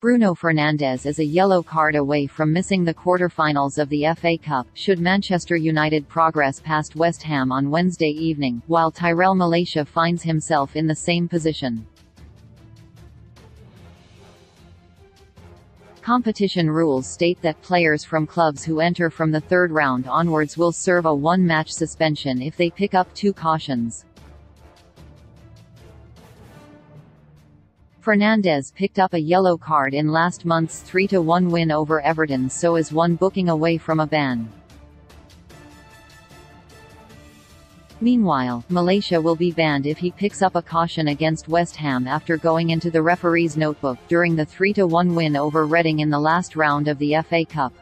Bruno Fernandes is a yellow card away from missing the quarter-finals of the FA Cup, should Manchester United progress past West Ham on Wednesday evening, while Tyrell Malacia finds himself in the same position. Competition rules state that players from clubs who enter from the third round onwards will serve a one-match suspension if they pick up two cautions. Fernandes picked up a yellow card in last month's 3–1 win over Everton so is one booking away from a ban. Meanwhile, Malacia will be banned if he picks up a caution against West Ham after going into the referee's notebook during the 3–1 win over Reading in the last round of the FA Cup.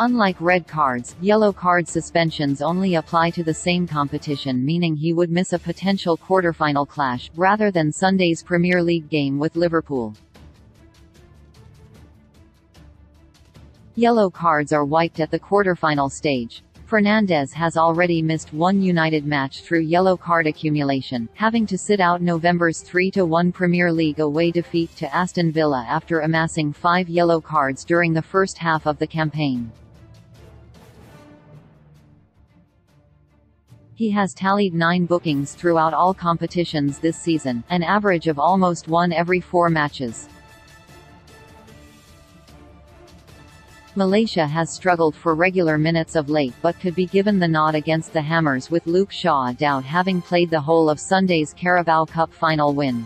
Unlike red cards, yellow card suspensions only apply to the same competition meaning he would miss a potential quarter-final clash, rather than Sunday's Premier League game with Liverpool. Yellow cards are wiped at the quarter-final stage. Fernandes has already missed one United match through yellow card accumulation, having to sit out November's 3–1 Premier League away defeat to Aston Villa after amassing five yellow cards during the first half of the campaign. He has tallied nine bookings throughout all competitions this season, an average of almost one every four matches. Malacia has struggled for regular minutes of late but could be given the nod against the Hammers with Luke Shaw Dowd having played the whole of Sunday's Carabao Cup final win.